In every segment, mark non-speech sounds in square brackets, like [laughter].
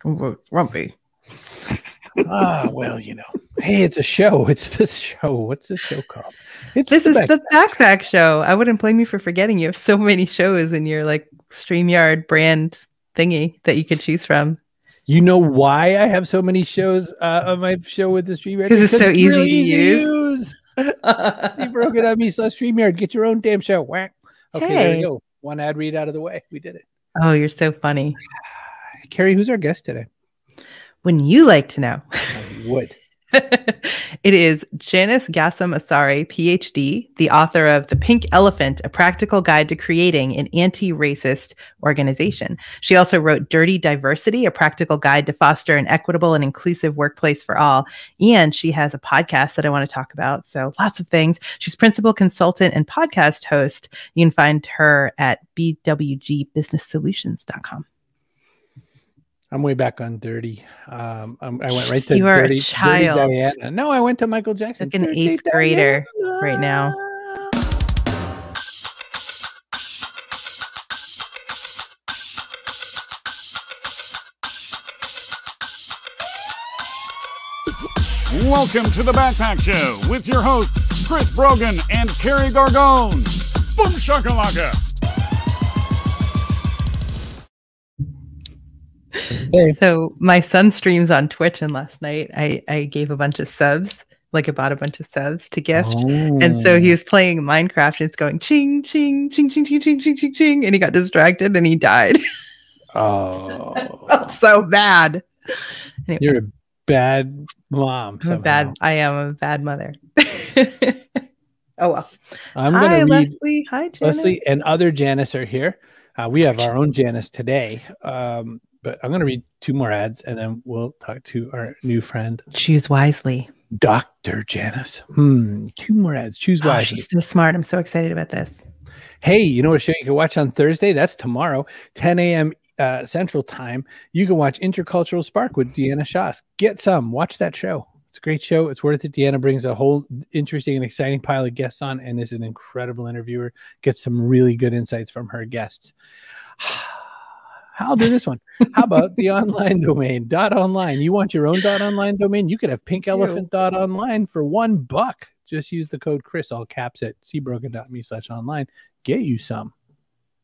grumpy. ah, well, you know. Hey, it's a show. It's this show. What's this show called? It's This the is back- the backpack show. I wouldn't blame you for forgetting. You have so many shows in your like StreamYard brand thingy that you could choose from. You know why I have so many shows uh, on my show with the StreamYard? 'Cause it's so easy really to use. [laughs] You broke it on me slash StreamYard. Get your own damn show. Whack. Okay, there you go. One ad read out of the way. We did it. oh, you're so funny. Kerry, who's our guest today? When you like to know. I would. [laughs] it is Janice Gassam Asare, PhD, the author of The Pink Elephant, a practical guide to creating an anti racist organization. She also wrote Dirty Diversity, a practical guide to foster an equitable and inclusive workplace for all. And she has a podcast that I want to talk about. So lots of things. She's principal consultant and podcast host. You can find her at bwgbusinesssolutions.com. I'm way back on Dirty. Um, I'm- I went right to You are a Dirty, Dirty child. Diana. No, I went to Michael Jackson. Like an Dirty eighth grader right now. Welcome to the Backpack Show with your hosts, Chris Brogan and Kerry Gorgone. Boom shakalaka. Hey, So my son streams on Twitch, and last night I I gave a bunch of subs, like I bought a bunch of subs to gift, and so Oh. he was playing Minecraft. And it's going ching ching ching ching ching ching ching ching ching, and he got distracted and he died. [laughs] Oh, Felt so bad. Anyway, you're a bad mom. I'm a bad. I am a bad mother. [laughs] oh well. I'm Hi, gonna read Leslie. Hi, Janet. Leslie and other Janice are here. Uh, we have our own Janice today, um, but I'm going to read two more ads and then we'll talk to our new friend, Choose wisely. Dr. Janice. Hmm, two more ads. Choose Oh, wisely. she's so smart. I'm so excited about this. hey, you know what show you can watch on Thursday? That's tomorrow, 10 a.m. Uh, Central Time. You can watch Intercultural Spark with Deanna Shoss. Get some. Watch that show. It's a great show. It's worth it. Deanna brings a whole interesting and exciting pile of guests on and is an incredible interviewer. Gets some really good insights from her guests. [sighs] I'll do this one. How about the online domain? Dot online. You want your own dot online domain? You could have pink elephant dot online for one buck. Just use the code Chris, all caps at cbroken.me slash online. Get you some.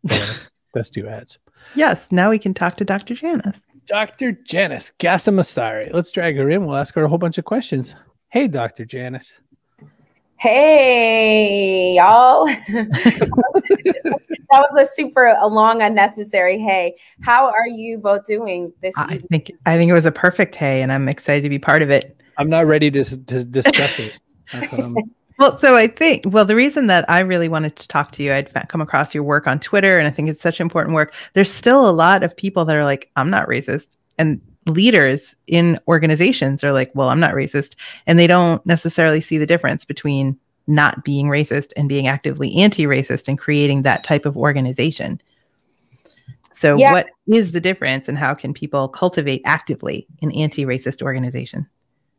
That's two ads. Yes. Now we can talk to Dr. Janice. Dr. Janice Gassam Asare. Let's drag her in. We'll ask her a whole bunch of questions. Hey, Dr. Janice. Hey, y'all. [laughs] that was a super a long, unnecessary hey. How are you both doing this I evening? think I think it was a perfect hey, and I'm excited to be part of it. I'm not ready to, to discuss it. That's what I'm, [laughs] Well, so I think well, the reason that I really wanted to talk to you, I'd come across your work on Twitter, and I think it's such important work. There's still a lot of people that are like, I'm not racist, and leaders in organizations are like, well, I'm not racist, and they don't necessarily see the difference between not being racist and being actively anti-racist and creating that type of organization. So, Yeah. what is the difference, and how can people cultivate actively an anti-racist organization?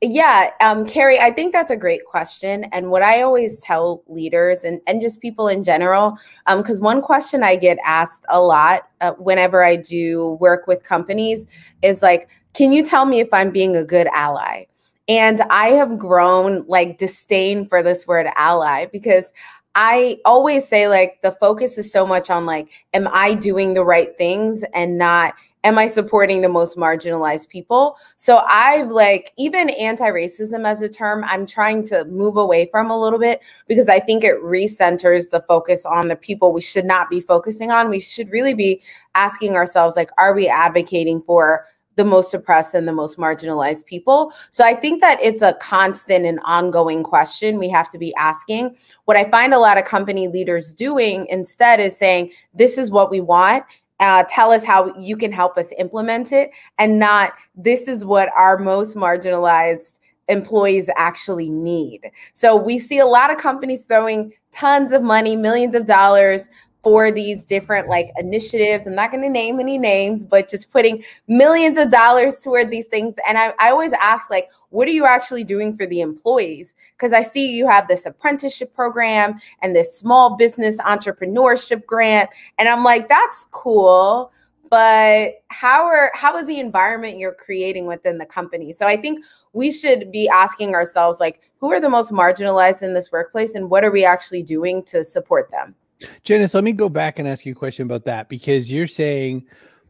Yeah, um, Kerry, I think that's a great question. And what I always tell leaders and, and just people in general, because one question I get asked a lot uh, whenever I do work with companies is like, can you tell me if I'm being a good ally? And I have grown like disdain for this word ally because I always say like the focus is so much on like, am I doing the right things and not am I supporting the most marginalized people? So I've like even anti-racism as a term, I'm trying to move away from a little bit because I think it recenters the focus on the people we should not be focusing on. We should really be asking ourselves like are we advocating for the most oppressed and the most marginalized people. So I think that it's a constant and ongoing question we have to be asking. What I find a lot of company leaders doing instead is saying, this is what we want. Uh, tell us how you can help us implement it, and not this is what our most marginalized employees actually need. So we see a lot of companies throwing tons of money, millions of dollars for these different like initiatives. I'm not going to name any names, but just putting millions of dollars toward these things. And I, I always ask, like, what are you actually doing for the employees? Because I see you have this apprenticeship program and this small business entrepreneurship grant. And I'm like, that's cool. but how are how is the environment you're creating within the company so i think we should be asking ourselves like who are the most marginalized in this workplace and what are we actually doing to support them janice let me go back and ask you a question about that because you're saying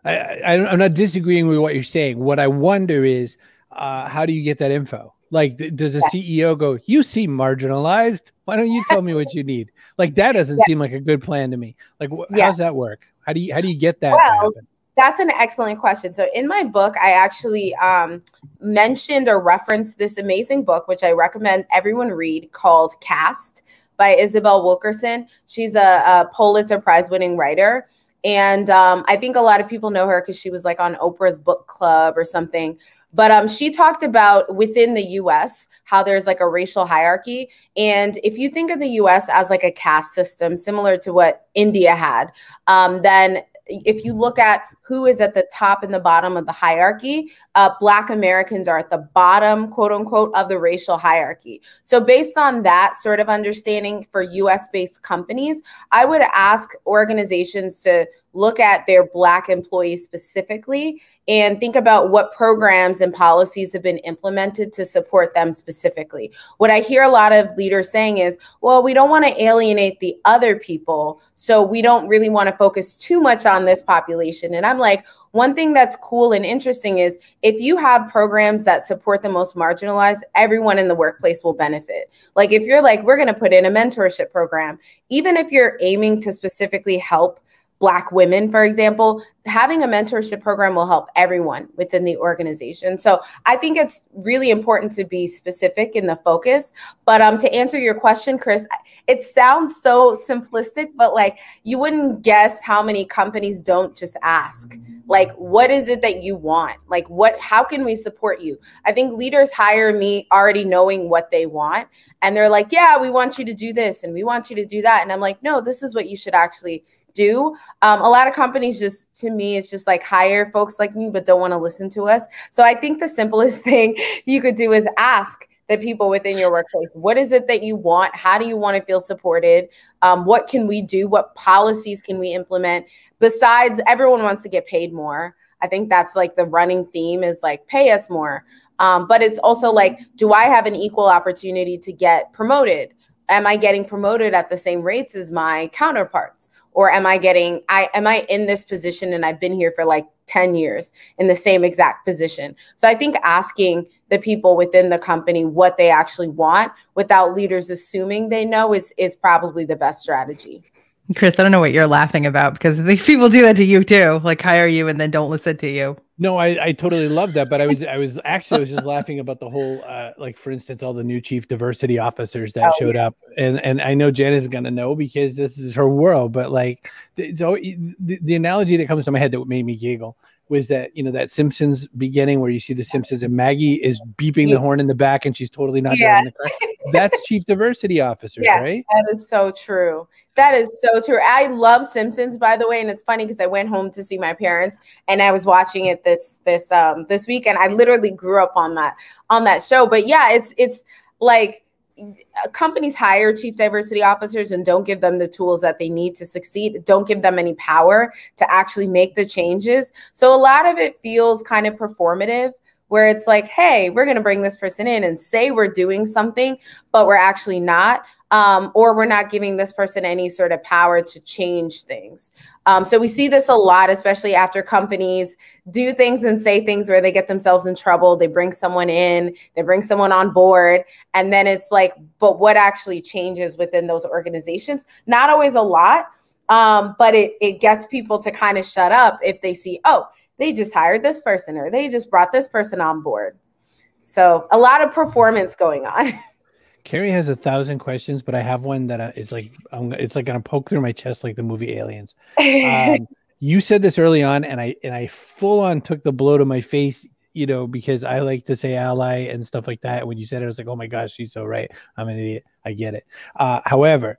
I, I i'm not disagreeing with what you're saying what i wonder is uh, how do you get that info like, th- does a yeah. CEO go, You seem marginalized. Why don't you tell me what you need? Like, that doesn't yeah. seem like a good plan to me. Like, wh- yeah. how's that work? How do you how do you get that? Well, that's an excellent question. So, in my book, I actually um, mentioned or referenced this amazing book, which I recommend everyone read, called Caste by Isabel Wilkerson. She's a, a Pulitzer Prize winning writer. And um, I think a lot of people know her because she was like on Oprah's book club or something. But um, she talked about within the US how there's like a racial hierarchy. And if you think of the US as like a caste system, similar to what India had, um, then if you look at who is at the top and the bottom of the hierarchy, uh, Black Americans are at the bottom, quote unquote, of the racial hierarchy. So, based on that sort of understanding for US based companies, I would ask organizations to look at their Black employees specifically and think about what programs and policies have been implemented to support them specifically. What I hear a lot of leaders saying is, well, we don't want to alienate the other people. So we don't really want to focus too much on this population. And I'm like, one thing that's cool and interesting is if you have programs that support the most marginalized, everyone in the workplace will benefit. Like if you're like, we're going to put in a mentorship program, even if you're aiming to specifically help Black women, for example, having a mentorship program will help everyone within the organization. So I think it's really important to be specific in the focus. But um, to answer your question, Chris, it sounds so simplistic, but like you wouldn't guess how many companies don't just ask, like, what is it that you want? Like, what, how can we support you? I think leaders hire me already knowing what they want. And they're like, yeah, we want you to do this and we want you to do that. And I'm like, no, this is what you should actually do. Um, a lot of companies just, to me, it's just like hire folks like me, but don't want to listen to us. So I think the simplest [laughs] thing you could do is ask the people within your workplace what is it that you want? How do you want to feel supported? Um, what can we do? What policies can we implement? Besides everyone wants to get paid more. I think that's like the running theme is like pay us more. Um, but it's also like do i have an equal opportunity to get promoted? Am i getting promoted at the same rates as my counterparts or am i getting i am i in this position and i've been here for like 10 years in the same exact position so i think asking the people within the company what they actually want without leaders assuming they know is is probably the best strategy Chris, I don't know what you're laughing about because [laughs] people do that to you too, like hire you and then don't listen to you. No, I, I totally love that, but I was I was actually I was just laughing about the whole uh, like for instance all the new chief diversity officers that oh, showed yeah. up, and and I know Jen is gonna know because this is her world, but like so the, the analogy that comes to my head that made me giggle was that you know that Simpsons beginning where you see the Simpsons and Maggie is beeping the horn in the back and she's totally not yeah. the car. That's chief diversity officers, yeah, right? That is so true. That is so true. I love Simpsons, by the way, and it's funny because I went home to see my parents and I was watching it this this um this weekend. I literally grew up on that on that show. But yeah, it's it's like companies hire chief diversity officers and don't give them the tools that they need to succeed don't give them any power to actually make the changes so a lot of it feels kind of performative where it's like hey we're going to bring this person in and say we're doing something but we're actually not um, or we're not giving this person any sort of power to change things. Um, so we see this a lot, especially after companies do things and say things where they get themselves in trouble. They bring someone in, they bring someone on board, and then it's like, but what actually changes within those organizations? Not always a lot, um, but it, it gets people to kind of shut up if they see, oh, they just hired this person or they just brought this person on board. So a lot of performance going on. [laughs] Kerry has a thousand questions, but I have one that I, it's like I'm, it's like gonna poke through my chest like the movie Aliens. Um, [laughs] you said this early on, and I and I full on took the blow to my face, you know, because I like to say ally and stuff like that. When you said it, I was like, oh my gosh, she's so right. I'm an idiot. I get it. Uh, however,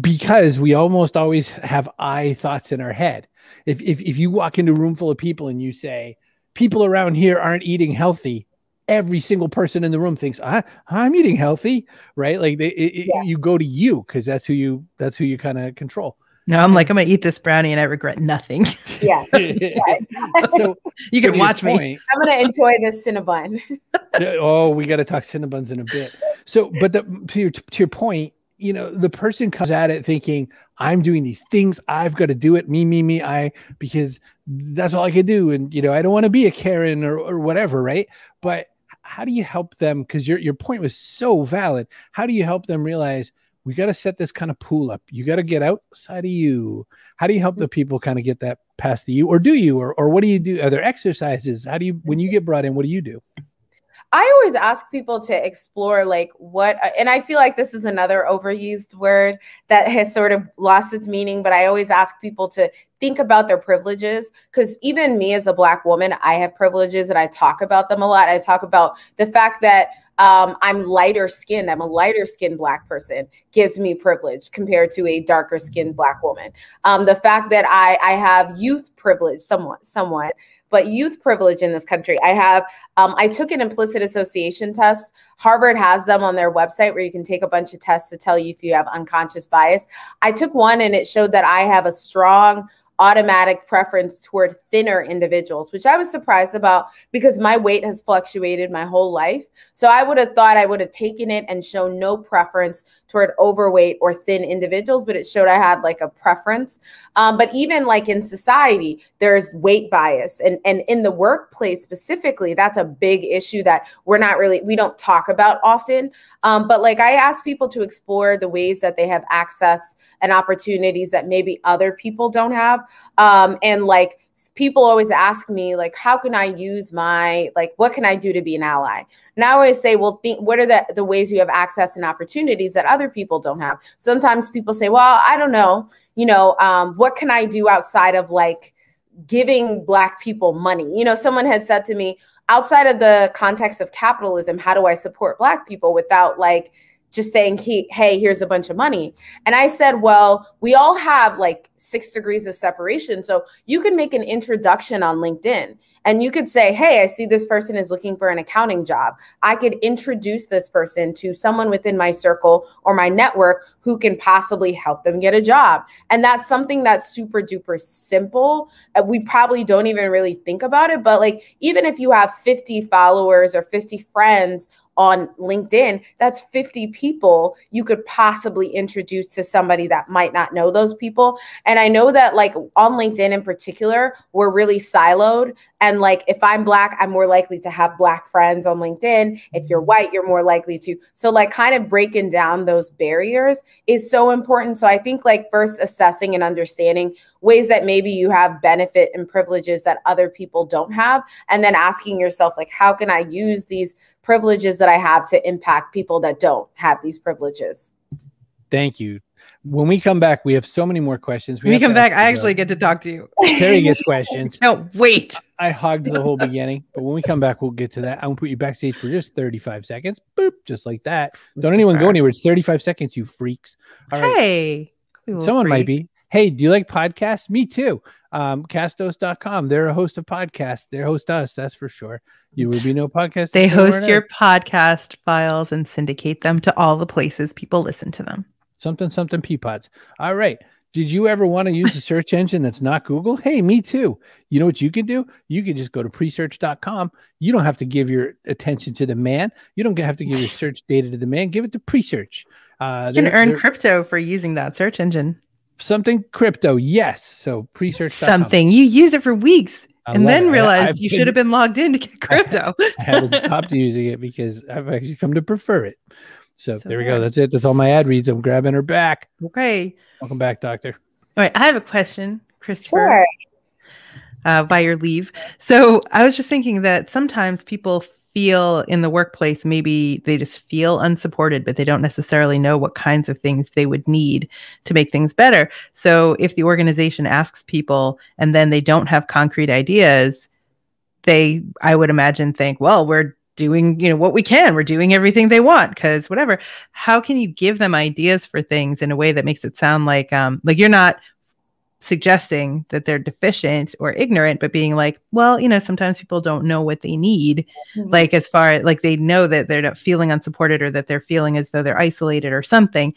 because we almost always have I thoughts in our head. If, if if you walk into a room full of people and you say people around here aren't eating healthy, every single person in the room thinks I, i'm eating healthy right like they, it, yeah. you go to you because that's who you that's who you kind of control No, I'm like, I'm gonna eat this brownie and I regret nothing. [laughs] Yeah. [laughs] so you can your watch me. point- I'm gonna enjoy this Cinnabon. [laughs] oh, we got to talk Cinnabons in a bit. So, but the, to your to your point, you know, the person comes at it thinking, "I'm doing these things. I've got to do it. Me, me, me. I because that's all I can do." And you know, I don't want to be a Karen or or whatever, right? But how do you help them? Because your your point was so valid. How do you help them realize? We got to set this kind of pool up. You got to get outside of you. How do you help the people kind of get that past the you, or do you, or or what do you do? Are there exercises? How do you when you mm-hmm. get brought in? What do you do? I always ask people to explore like what, and I feel like this is another overused word that has sort of lost its meaning, but I always ask people to think about their privileges because even me as a Black woman, I have privileges and I talk about them a lot. I talk about the fact that um, I'm lighter skinned, I'm a lighter skinned Black person gives me privilege compared to a darker skinned Black woman. Um, the fact that I, I have youth privilege somewhat, somewhat but youth privilege in this country. I have, um, I took an implicit association test. Harvard has them on their website where you can take a bunch of tests to tell you if you have unconscious bias. I took one and it showed that I have a strong automatic preference toward thinner individuals, which I was surprised about because my weight has fluctuated my whole life. So I would have thought I would have taken it and shown no preference toward overweight or thin individuals, but it showed I had like a preference. Um, but even like in society, there's weight bias. And, and in the workplace specifically, that's a big issue that we're not really, we don't talk about often. Um, but like I ask people to explore the ways that they have access and opportunities that maybe other people don't have. Um, and like people always ask me, like, how can I use my, like, what can I do to be an ally? And I always say, well, think, what are the, the ways you have access and opportunities that other people don't have? Sometimes people say, well, I don't know, you know, um, what can I do outside of like giving Black people money? You know, someone had said to me, outside of the context of capitalism, how do I support Black people without like, just saying, he, hey, here's a bunch of money. And I said, well, we all have like six degrees of separation. So you can make an introduction on LinkedIn and you could say, hey, I see this person is looking for an accounting job. I could introduce this person to someone within my circle or my network who can possibly help them get a job. And that's something that's super duper simple. Uh, We probably don't even really think about it. But like, even if you have 50 followers or 50 friends, on LinkedIn, that's 50 people you could possibly introduce to somebody that might not know those people. And I know that, like, on LinkedIn in particular, we're really siloed. And like, if I'm Black, I'm more likely to have Black friends on LinkedIn. If you're white, you're more likely to. So, like, kind of breaking down those barriers is so important. So, I think, like, first assessing and understanding ways that maybe you have benefit and privileges that other people don't have. And then asking yourself, like, how can I use these privileges that I have to impact people that don't have these privileges. Thank you. When we come back, we have so many more questions. When you have come back, I actually though. get to talk to you. Terry gets [laughs] questions. No, wait. I hogged the whole beginning, but when we come back, we'll get to that. I'm gonna put you backstage for just 35 seconds. Boop, just like that. Don't anyone go anywhere. It's 35 seconds, you freaks. All right. Hey, we will Someone might be. Hey, do you like podcasts? Me too. Um, castos.com. They're a host of podcasts. They host us, that's for sure. You would be no podcast. They host your podcast files and syndicate them to all the places people listen to them. something something peapods. All right. Did you ever want to use a search engine that's not Google? Hey, me too. You know what you can do? You can just go to presearch.com. You don't have to give your attention to the man. You don't have to give your [laughs] search data to the man. Give it to presearch. Uh, You can earn crypto for using that search engine. Something crypto. Yes. So presearch.com. Something you used it for weeks I and love then it. Realized I've you been- should have been logged in to get [laughs] crypto. I haven't stopped using it because I've actually come to prefer it. So, So there we go. That's it. That's all my ad reads. I'm grabbing her back. okay. Welcome back, doctor. All right. I have a question, Christopher. uh, by your leave. So I was just thinking that sometimes people feel in the workplace, maybe they just feel unsupported, but they don't necessarily know what kinds of things they would need to make things better. So if the organization asks people and then they don't have concrete ideas, they, I would imagine, think, well, we're doing you know what we can we're doing everything they want because whatever how can you give them ideas for things in a way that makes it sound like um like you're not suggesting that they're deficient or ignorant but being like well you know sometimes people don't know what they need Mhm. like as far as like they know that they're not feeling unsupported or that they're feeling as though they're isolated or something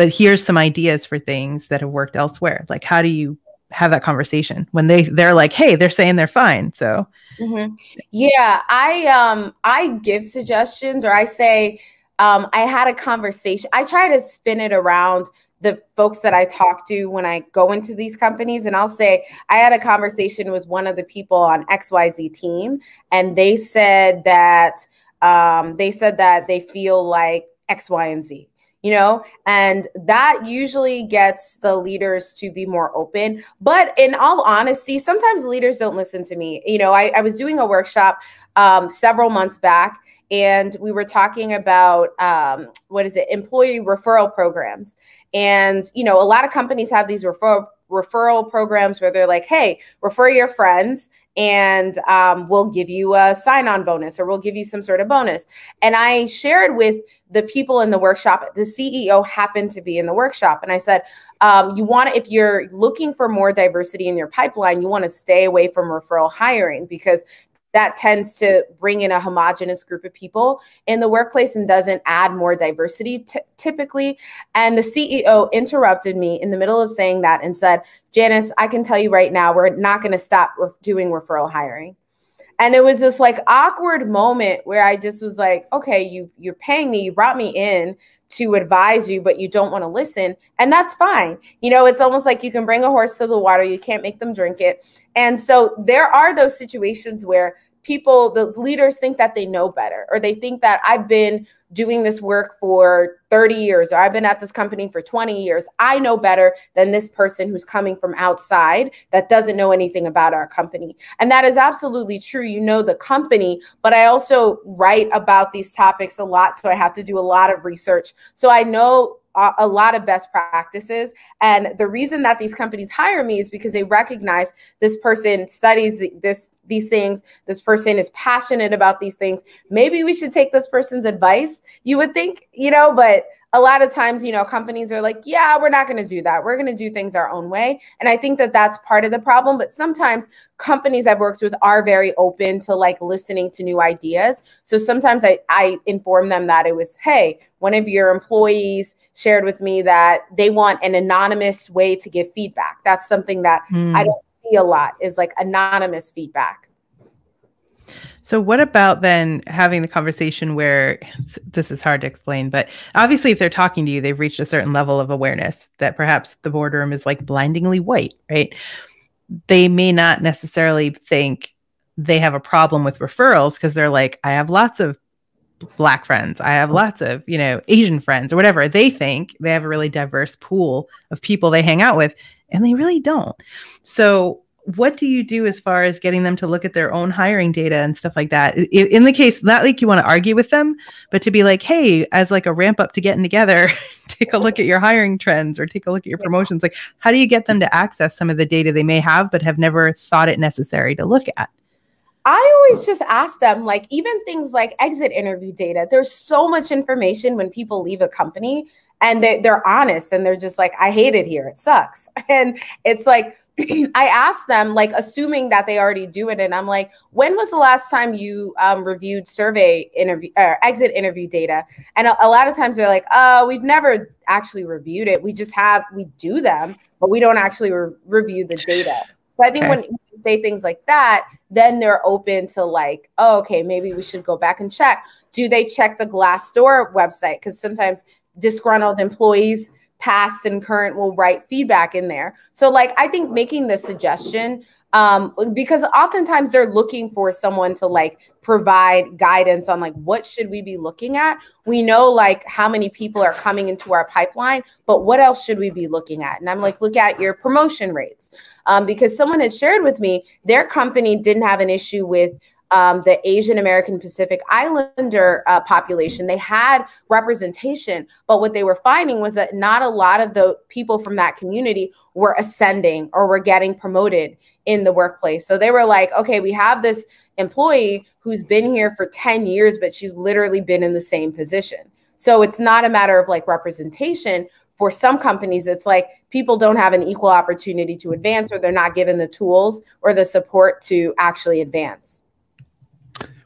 but here's some ideas for things that have worked elsewhere. Like, how do you have that conversation when they they're like, hey, they're saying they're fine. So mm-hmm. yeah, I um I give suggestions or I say um I had a conversation. I try to spin it around the folks that I talk to when I go into these companies. And I'll say, I had a conversation with one of the people on XYZ team, and they said that um, they said that they feel like X, Y, and Z you know and that usually gets the leaders to be more open but in all honesty sometimes leaders don't listen to me you know i, I was doing a workshop um, several months back and we were talking about um, what is it? Employee referral programs. And you know a lot of companies have these referral referral programs where they're like hey refer your friends and um, we'll give you a sign-on bonus or we'll give you some sort of bonus. And i shared with the people in the workshop the ceo happened to be in the workshop and i said um, you want if you're looking for more diversity in your pipeline you want to stay away from referral hiring because that tends to bring in a homogenous group of people in the workplace and doesn't add more diversity typically. And the CEO interrupted me in the middle of saying that and said, Janice, I can tell you right now, we're not going to stop re- doing referral hiring. And it was this like awkward moment where I just was like, okay, you you're paying me, you brought me in to advise you, but you don't want to listen. And that's fine. You know, it's almost like you can bring a horse to the water, you can't make them drink it. And so there are those situations where people, the leaders think that they know better, or they think that I've been doing this work for 30 years, or I've been at this company for 20 years. I know better than this person who's coming from outside that doesn't know anything about our company. And that is absolutely true. You know the company, but I also write about these topics a lot. So I have to do a lot of research. So I know a lot of best practices. And the reason that these companies hire me is because they recognize this person studies this these things. This person is passionate about these things. Maybe we should take this person's advice. You would think, you know, but a lot of times, you know, companies are like, yeah, we're not going to do that. We're going to do things our own way. And I think that that's part of the problem. But sometimes companies I've worked with are very open to like listening to new ideas. So sometimes I, I inform them that it was, hey, one of your employees shared with me that they want an anonymous way to give feedback. That's something that mm. I don't see a lot is like anonymous feedback. So, what about then having the conversation where [laughs] this is hard to explain, but obviously, if they're talking to you, they've reached a certain level of awareness that perhaps the boardroom is like blindingly white, right? They may not necessarily think they have a problem with referrals because they're like, I have lots of black friends, I have lots of, you know, Asian friends or whatever. They think they have a really diverse pool of people they hang out with, and they really don't. So, what do you do as far as getting them to look at their own hiring data and stuff like that in the case not like you want to argue with them but to be like hey as like a ramp up to getting together [laughs] take a look at your hiring trends or take a look at your promotions like how do you get them to access some of the data they may have but have never thought it necessary to look at I always just ask them, like, even things like exit interview data, there's so much information when people leave a company and they, they're honest and they're just like, I hate it here. It sucks. [laughs] And it's like, [clears throat] I asked them, like, assuming that they already do it, and I'm like, when was the last time you um, reviewed survey interview or exit interview data? And a, a, lot of times they're like, oh, we've never actually reviewed it. We just have, we do them, but we don't actually re- review the data. So I think okay. when you say things like that, then they're open to like, oh, okay, maybe we should go back and check. Do they check the Glassdoor website? Because sometimes disgruntled employees past and current will write feedback in there. So like I think making the suggestion um because oftentimes they're looking for someone to like provide guidance on like what should we be looking at? We know like how many people are coming into our pipeline but what else should we be looking at? And i'm like look at your promotion rates. Um, because someone has shared with me their company didn't have an issue with um, the Asian American Pacific Islander uh, population. They had representation, but what they were finding was that not a lot of the people from that community were ascending or were getting promoted in the workplace. So they were like, okay, we have this employee who's been here for 10 years, but she's literally been in the same position. So it's not a matter of like representation. For some companies, it's like people don't have an equal opportunity to advance or they're not given the tools or the support to actually advance.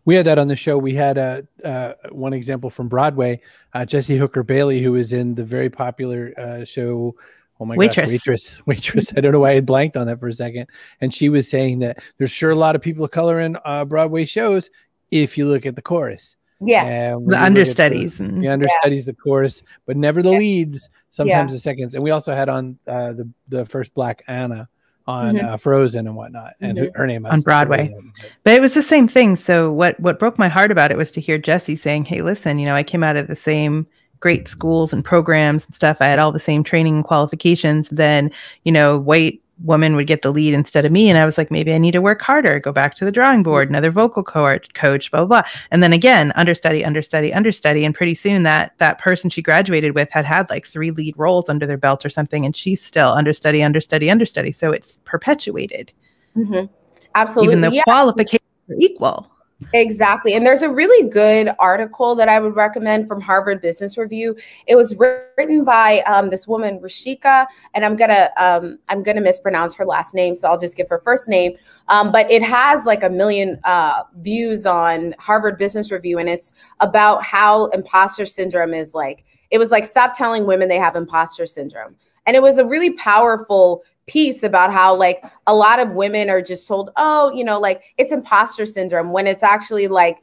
We had that on the show. We had uh, uh, one example from Broadway, uh, Jessie Hooker Bailey, who was in the very popular uh, show. Oh my Waitress. gosh, waitress, [laughs] waitress. I don't know why I had blanked on that for a second. And she was saying that there's sure a lot of people of color in uh, Broadway shows if you look at the chorus. Yeah. And The you look at understudies. and- the understudies, the chorus, but never the Yeah. leads. Sometimes the seconds. And we also had on uh, the the first Black Anna on Mhm. uh, Frozen and whatnot, and her, her name On Broadway. But it was the same thing. So what what broke my heart about it was to hear Jessie saying, "Hey, listen, you know, I came out of the same great schools and programs and stuff. I had all the same training and qualifications. Then, you know, white woman would get the lead instead of me, and I was like, maybe I need to work harder. Go back to the drawing board, another vocal coach, coach, blah blah. blah. And then again, understudy, understudy, understudy, and pretty soon that that person she graduated with had had like three lead roles under their belt or something, and she's still understudy, understudy, understudy. So it's perpetuated, Mhm. Absolutely. even though yeah. qualifications are equal. Exactly. And there's a really good article that I would recommend from Harvard Business Review. It was written by um, this woman, Ruchika, and I'm gonna um, I'm gonna mispronounce her last name, so I'll just give her first name. Um, but it has like a million uh, views on Harvard Business Review, and it's about how imposter syndrome is like. It was like stop telling women they have imposter syndrome, and it was a really powerful piece about how like a lot of women are just told oh you know like it's imposter syndrome when it's actually like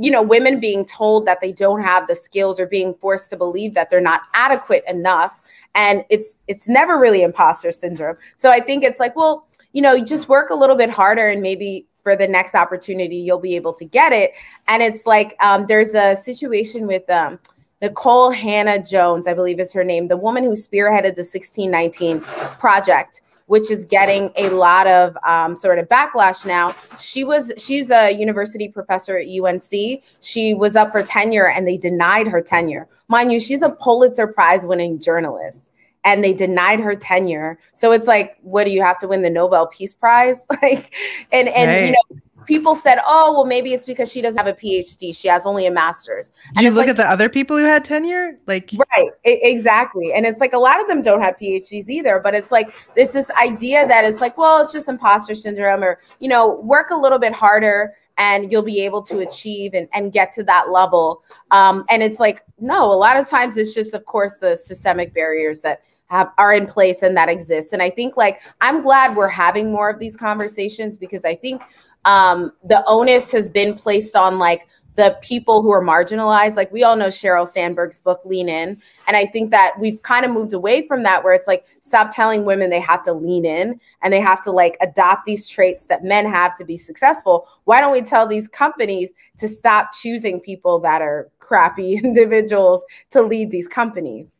you know women being told that they don't have the skills or being forced to believe that they're not adequate enough and it's it's never really imposter syndrome. So i think it's like well you know you just work a little bit harder and maybe for the next opportunity you'll be able to get it. And it's like um, there's a situation with um, Nikole Hannah-Jones, I believe is her name, the woman who spearheaded the 1619 project, which is getting a lot of um, sort of backlash now. She was she's a university professor at UNC. She was up for tenure and they denied her tenure. Mind you, she's a Pulitzer Prize winning journalist. And they denied her tenure. So it's like, what do you have to win the Nobel Peace Prize? [laughs] like, and and you know, people said, oh, well, maybe it's because she doesn't have a PhD. She has only a master's. Did you look like- at the other people who had tenure? Like, Right, exactly. And it's like a lot of them don't have PhDs either, but it's like it's this idea that it's like, well, it's just imposter syndrome or, you know, work a little bit harder and you'll be able to achieve and, and get to that level. Um, and it's like, no, a lot of times it's just, of course, the systemic barriers that have are in place and that exist. And I think like I'm glad we're having more of these conversations because I think um, the onus has been placed on like the people who are marginalized. Like we all know Sheryl Sandberg's book, Lean In. And I think that we've kind of moved away from that where it's like, stop telling women they have to lean in and they have to like adopt these traits that men have to be successful. Why don't we tell these companies to stop choosing people that are crappy [laughs] individuals to lead these companies?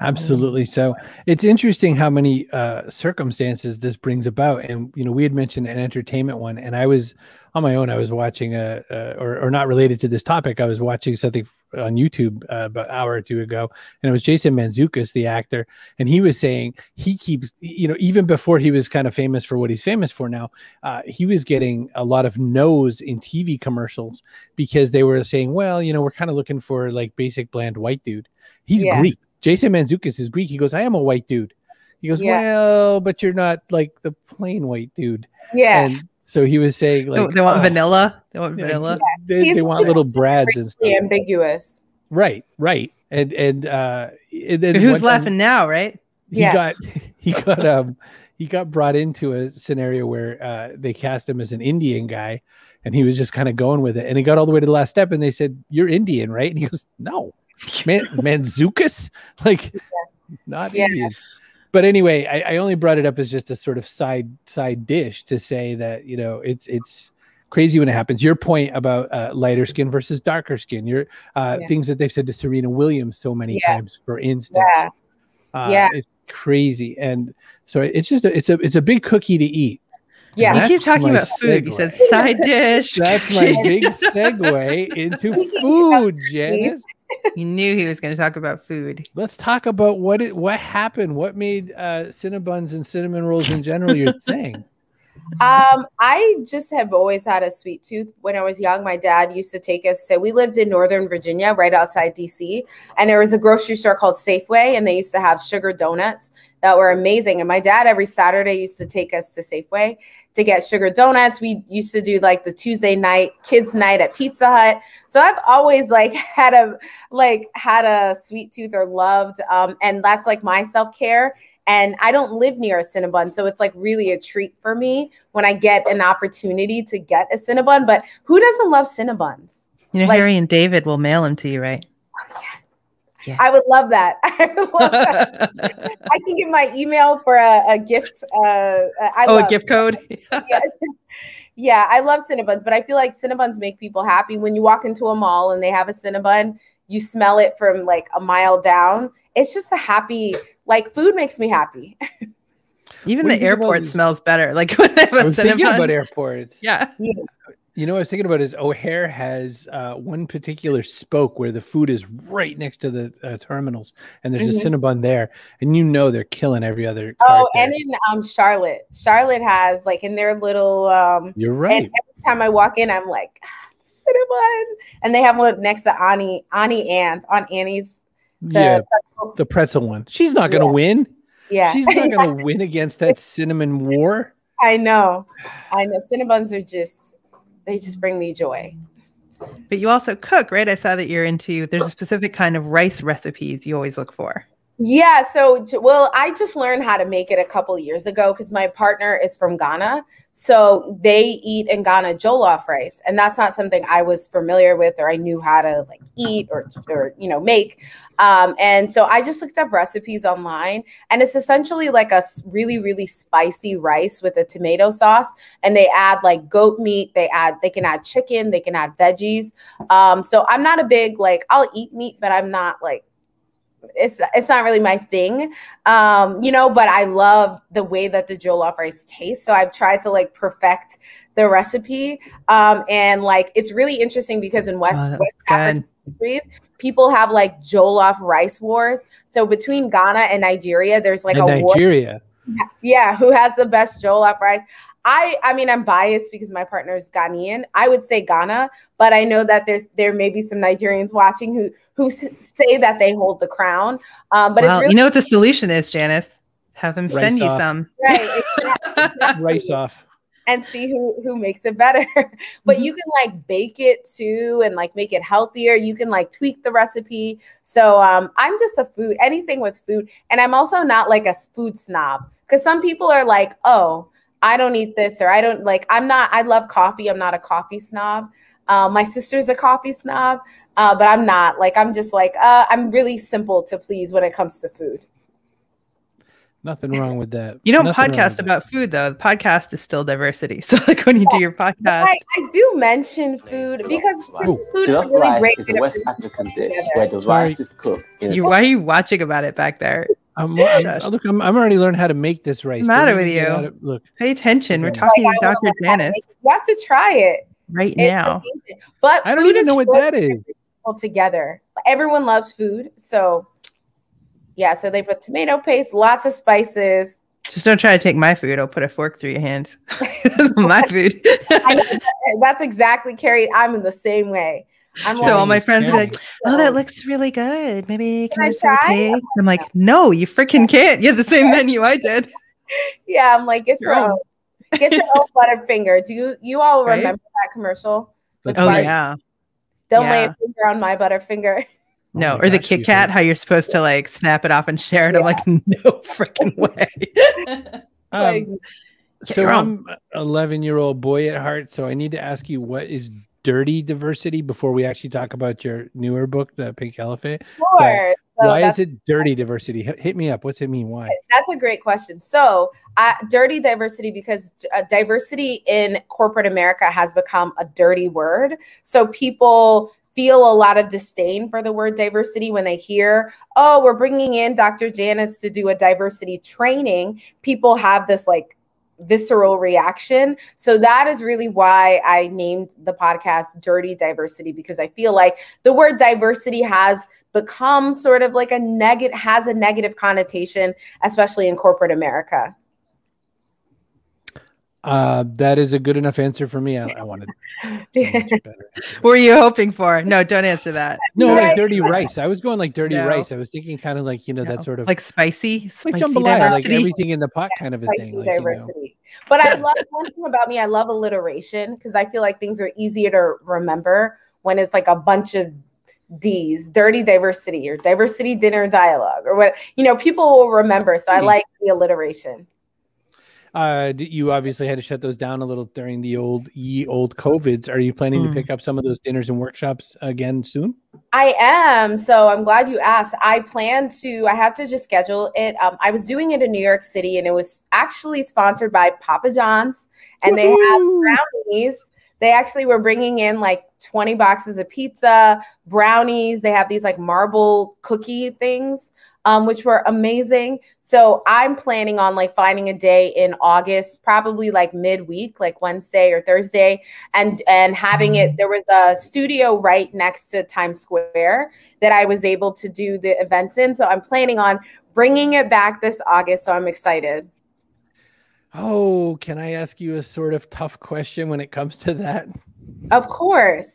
Absolutely. So it's interesting how many uh, circumstances this brings about. And, you know, we had mentioned an entertainment one, and I was on my own. I was watching a, uh, or, or not related to this topic. I was watching something on YouTube uh, about an hour or two ago, and it was Jason Manzoukas, the actor. And he was saying he keeps, you know, even before he was kind of famous for what he's famous for now, uh, he was getting a lot of no's in TV commercials because they were saying, well, you know, we're kind of looking for like basic bland white dude. He's Yeah. Greek. Jason Manzoukas is Greek. He goes, I am a white dude. He goes, Yeah. well, but you're not like the plain white dude. Yeah. And so he was saying, they- like, they want oh, vanilla. They want yeah, vanilla. They, they want little brads and stuff. Ambiguous. Right, right. And and uh, and then Who's one time laughing now, right? He Yeah. got [laughs] he got um he got brought into a scenario where uh, they cast him as an Indian guy, and he was just kind of going with it. And he got all the way to the last step, and they said, "You're Indian, right?" And he goes, "No, [laughs] man, Manzoukas, [laughs] like not Yeah. Indian." But anyway, I, I only brought it up as just a sort of side side dish to say that you know it's it's crazy when it happens. Your point about uh, lighter skin versus darker skin, your uh, Yeah. things that they've said to Serena Williams so many Yeah. times, for instance. Yeah. Uh, Yeah. it's crazy, and so it's just a, it's a it's a big cookie to eat. Yeah. he keeps talking my about food. He said side dish. That's my [laughs] big segue into food, Janice. [laughs] he knew he was going to talk about food. Let's talk about what it what happened. What made uh, Cinnabons and cinnamon rolls in general your [laughs] thing? Um, I just have always had a sweet tooth. When I was young, my dad used to take us So we lived in Northern Virginia, right outside DC, and there was a grocery store called Safeway, and they used to have sugar donuts that were amazing. And my dad every Saturday used to take us to Safeway to get sugar donuts. We used to do like the Tuesday night kids night at Pizza Hut. So I've always like [laughs] had a like had a sweet tooth or loved um and that's like my self-care and I don't live near a Cinnabon, so it's like really a treat for me when I get an opportunity to get a Cinnabon. But who doesn't love Cinnabons? You know, Like- Harry and David will mail them to you, right? Yeah. I would love that. [laughs] I love that. [laughs] I can give my email for a, a gift. Uh, I oh, love, a gift code. [laughs] yes. Yeah, I love Cinnabons, but I feel like Cinnabons make people happy. When you walk into a mall and they have a Cinnabon, you smell it from like a mile down. It's just a happy, like food makes me happy. Even What the you think about airport smells better. Like when I have I a was thinking about Cinnabon. airports. Yeah. You know, what I was thinking about is O'Hare has uh, one particular spoke where the food is right next to the uh, terminals, and there's a Cinnabon there, and you know they're killing every other. Oh, and in um Charlotte, Charlotte has like in their little um you're right. every time I walk in, I'm like, "Ah, Cinnabon. And they have one next to Annie, Annie Aunt, on Annie's. The yeah, pretzel. the pretzel one. She's not going to Yeah. win. Yeah. She's not going to win against that [laughs] cinnamon war. I know. I know. Cinnabons are just they just bring me joy. But you also cook, right? I saw that you're into there's a specific kind of rice recipes you always look for. Yeah, so well, I just learned how to make it a couple years ago because my partner is from Ghana. So they eat in Ghana jollof rice, and that's not something I was familiar with or I knew how to like eat or or you know make. Um, and so I just looked up recipes online, and it's essentially like a really really spicy rice with a tomato sauce, and they add like goat meat. They add they can add chicken, they can add veggies. Um, so I'm not a big like I'll eat meat, but I'm not like it's it's not really my thing. Um you know but i love the way that the jollof rice tastes. So i've tried to like perfect the recipe. Um and like it's really interesting because in west, that's west african countries people have like jollof rice wars. So between ghana and nigeria there's like in a war. Nigeria. yeah who has the best jollof rice? I i mean i'm biased because my partner is ghanaian. I would say ghana but i know that there's there may be some nigerians watching who who say that they hold the crown um but well, it's really you know what the solution is, Janice? Have them Rice send you off. some. right [laughs] exactly. Rice off. and see who who makes it better [laughs] but Mm-hmm. you can like bake it too and like make it healthier you can like tweak the recipe so um i'm just a food anything with food and i'm also not like a food snob because some people are like oh i don't eat this or i don't like i'm not i love coffee i'm not a coffee snob uh, my sister's a coffee snob uh, but i'm not like i'm just like uh, i'm really simple to please when it comes to food Nothing wrong with that. You don't Nothing podcast with that. about food though. The podcast is still diversity. [laughs] So like when you do your podcast, I, I do mention food because to me, food is a really rice great is a West African dish where the Sorry. rice is cooked. You, why are you watching about it back there? I'm, I'm, look, I'm, I'm already learned how to make this rice. matter Don't with you? look, Pay attention. We're talking Like, to Dr. wanna know how to Janice. You have to try it. Right It's now. amazing. But I don't even know what that is. people together. Everyone loves food, so yeah. So they put tomato paste, lots of spices. Just don't try to take my food. I'll put a fork through your hands. [laughs] my food. [laughs] I know that- that's exactly Kerry. I'm in the same way. I'm So all my friends will be like, "Oh, that "Oh, looks really good. Maybe can, I I just try?" taste?" I'm like, "No, you freaking can't. You have the same [laughs] menu I did." yeah. I'm like, "It's Your your own. own. Get your own Butterfinger. Do you you all Right? remember that commercial? That's Oh right. yeah, Don't lay a finger on my Butterfinger. no, Oh my or the gosh, Kit Kat. How you're supposed to like snap it off and share it. I'm like, [laughs] no freaking way. [laughs] Um, so I'm an 11 year old boy at heart. So I need to ask you, what is dirty diversity before we actually talk about your newer book, The Pink Elephant? sure. So Why is it dirty diversity? Hit me up. What's it mean? Why? That's a great question. So, uh, dirty diversity because uh, diversity in corporate America has become a dirty word. So people feel a lot of disdain for the word diversity when they hear, "Oh, we're bringing in Dr. Janice to do a diversity training." People have this like visceral reaction. So that is really why I named the podcast Dirty Diversity because I feel like the word diversity has become sort of like a negative has a negative connotation especially in corporate America. Uh, that is a good enough answer for me. I, I wanted [laughs] so. What were you hoping for? No, don't answer that. No, like dirty rice. I was going like dirty No. rice. I was thinking kind of like you know No. that sort of like spicy, like spicy jambalaya, like everything in the pot kind of a thing. Like, you know. diversity. But I love one thing about me, I love alliteration because I feel like things are easier to remember when it's like a bunch of D's, dirty diversity or diversity dinner dialogue or what you know, people will remember. So I Hmm. like the alliteration. Uh, you obviously had to shut those down a little during the old ye old covids. Are you planning Mm. to pick up some of those dinners and workshops again soon? I am. So I'm glad you asked. I plan to, I have to just schedule it. Um, I was doing it in New York City and it was actually sponsored by Papa John's and they have Woohoo! brownies. They actually were bringing in like 20 boxes of pizza, brownies. They have these like marble cookie things, um, which were amazing. So I'm planning on like finding a day in August, probably like midweek, like Wednesday or Thursday, and and having it. There was a studio right next to Times Square that I was able to do the events in. So I'm planning on bringing it back this August. So I'm excited. Oh, can I ask you a sort of tough question when it comes to that? Of course.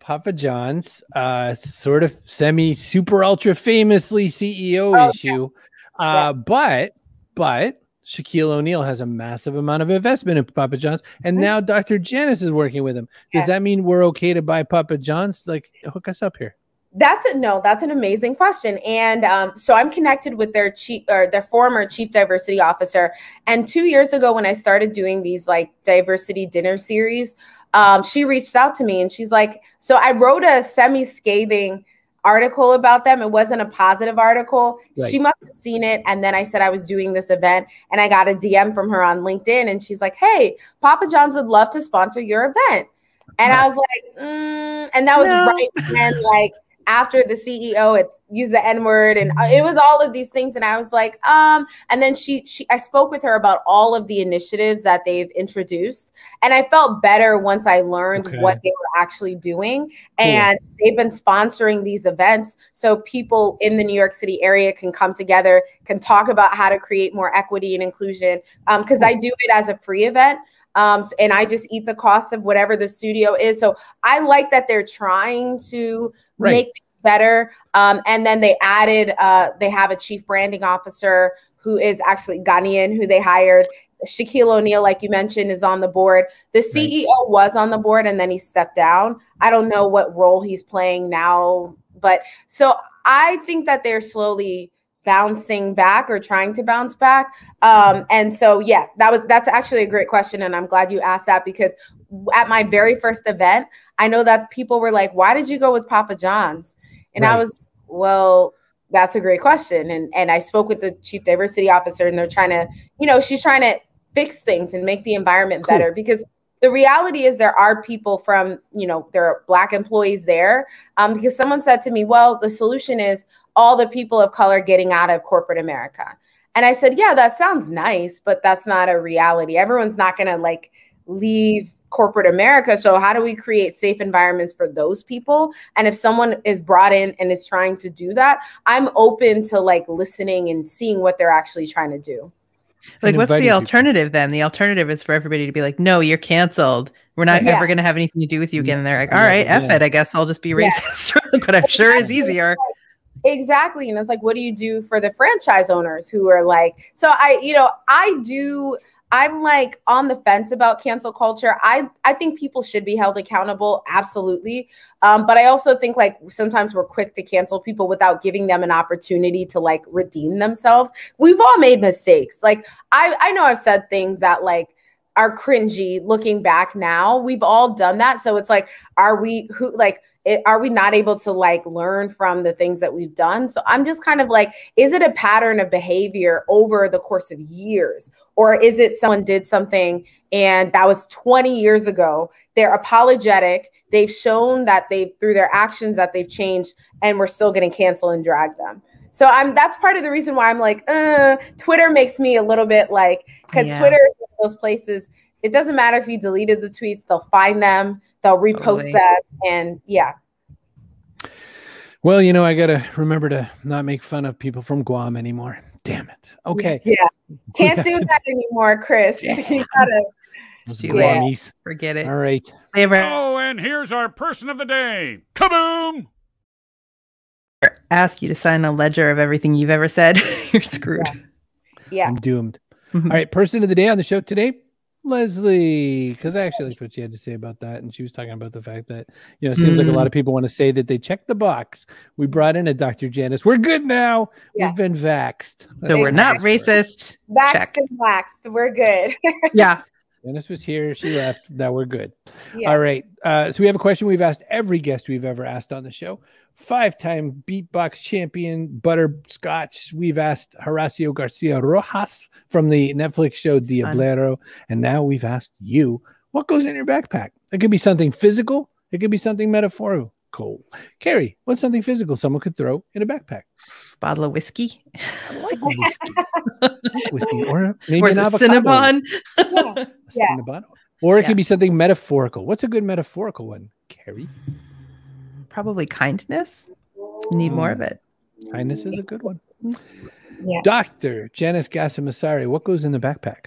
Papa John's, uh, sort of semi super ultra famously CEO Oh, yeah. issue. Uh, but, but Shaquille O'Neal has a massive amount of investment in Papa John's, and Mhm. now Dr. Janice is working with him. Does Yeah. that mean we're okay to buy Papa John's? Like, hook us up here. That's a no. That's an amazing question, and um, so I'm connected with their chief or their former chief diversity officer. And two years ago, when I started doing these like diversity dinner series, um, she reached out to me and she's like, "So I wrote a semi-scathing article about them. It wasn't a positive article. Right. She must have seen it. And then I said I was doing this event, and I got a DM from her on LinkedIn, and she's like, "Hey, Papa John's would love to sponsor your event." And I was like, mm, and that was No. right when like after the CEO it's used the N word and uh, it was all of these things and I was like um and then she she I spoke with her about all of the initiatives that they've introduced and I felt better once I learned Okay. what they were actually doing and they've been sponsoring these events so people in the New York City area can come together can talk about how to create more equity and inclusion um because I do it as a free event um and I just eat the cost of whatever the studio is so I like that they're trying to Right. make better. Um, and then they added, uh, they have a chief branding officer who is actually Ghanaian, who they hired. Shaquille O'Neal, like you mentioned, is on the board. The CEO was on the board and then he stepped down. I don't know what role he's playing now, but so I think that they're slowly bouncing back or trying to bounce back. Um, and so yeah, that was that's actually a great question, and I'm glad you asked that because at my very first event, I know that people were like, "Why did you go with Papa John's?" And I was, "Well, that's a great question." And and I spoke with the chief diversity officer, and they're trying to, you know, she's trying to fix things and make the environment Cool. better because the reality is there are people from you know there are black employees there um, because someone said to me well the solution is all the people of color getting out of corporate america and i said yeah that sounds nice but that's not a reality everyone's not going to like leave corporate america so how do we create safe environments for those people and if someone is brought in and is trying to do that i'm open to like listening and seeing what they're actually trying to do Like, what's inviting the people. alternative then? The alternative is for everybody to be like, no, you're canceled. We're not Yeah. ever going to have anything to do with you again. And they're like, all Yeah, right, F yeah. it. I guess I'll just be Yeah. racist. [laughs] but I'm sure is easier. Exactly. And it's like, what do you do for the franchise owners who are like, so I, you know, I do, I'm like on the fence about cancel culture. I, I think people should be held accountable. Absolutely. Um, but I also think like sometimes we're quick to cancel people without giving them an opportunity to like redeem themselves. We've all made mistakes. Like I, I know I've said things that like are cringy looking back now. We've all done that. So it's like, are we who like it, are we not able to like learn from the things that we've done? So I'm just kind of like, is it a pattern of behavior over the course of years? Or is it someone did something and that was 20 years ago? They're apologetic. They've shown that they've, through their actions, that they've changed and we're still going to cancel and drag them. So I'm that's part of the reason why I'm like, uh, Twitter makes me a little bit like, because Yeah. Twitter is those places. It doesn't matter if you deleted the tweets; they'll find them, they'll repost Totally. them, and yeah, Well, you know, I gotta remember to not make fun of people from Guam anymore. Damn it. Okay. yeah, [laughs] can't do that anymore, Chris. Yeah. [laughs] you gotta Those too Yeah. Forget it. All right. Favorite Oh, and here's our person of the day. Kaboom! ask you to sign a ledger of everything you've ever said. [laughs] You're screwed. Yeah. I'm doomed. Mhm. All right. Person of the day on the show today, Leslie. Because I actually liked what she had to say about that. And she was talking about the fact that, you know, it seems like a Mm. lot of people want to say that they checked the box. We brought in a Dr. Janice. We're good now. Yeah. We've been vaxxed. So we're not racist. Waxed Check. and waxed. We're good. [laughs] Yeah. Janice was here. She left. Now we're good. Yeah. All right. Uh, so we have a question we've asked every guest we've ever asked on the show. Five time beatbox champion, butterscotch. We've asked Horacio Garcia Rojas from the Netflix show Diablero. And now we've asked you what goes in your backpack? It could be something physical, it could be something metaphorical. Kerry, what's something physical someone could throw in a backpack? Bottle of whiskey. I like whiskey. [laughs] Whiskey. Or maybe or an is avocado. Cinnabon? Yeah. A Yeah. Cinnabon. Or it Yeah. could be something metaphorical. What's a good metaphorical one, Kerry? Probably kindness. Need more of hmm. it. Kindness is a good one. Yeah. Doctor Janice Gassam Asare, what goes in the backpack?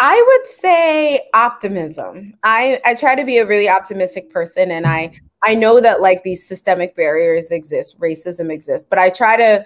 I would say optimism. I I try to be a really optimistic person and I I know that like these systemic barriers exist, racism exists, but I try to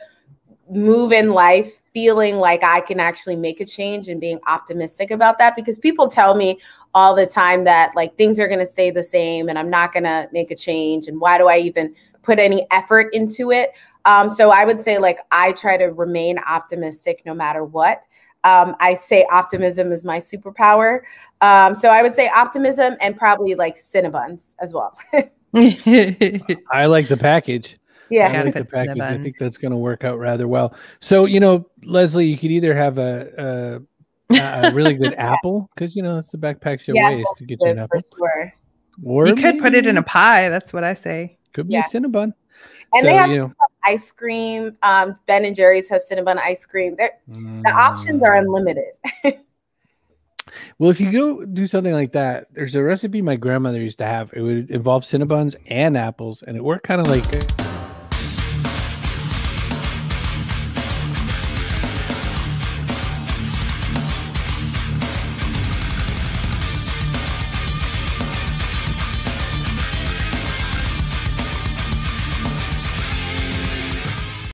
move in life feeling like I can actually make a change and being optimistic about that because people tell me all the time that like things are going to stay the same and I'm not going to make a change and why do I even put any effort into it? Um, so I would say like I try to remain optimistic no matter what. Um, I say optimism is my superpower. Um, so I would say optimism and probably like Cinnabons as well. [laughs] [laughs] I like the package. Yeah. I like the put package. I think that's going to work out rather well. So, you know, Leslie, you could either have a a, a really good [laughs] apple because you know that's the backpack show Yeah, ways to get you an apple, sure. or you could put it in a pie. That's what I say. could be Yeah. a Cinnabon. And so, they have you know, ice cream. Um, ben and Jerry's has Cinnabon ice cream. They're, the options are Mm. unlimited. [laughs] Well, if you go do something like that, there's a recipe my grandmother used to have. It would involve Cinnabons and apples, and it worked kind of like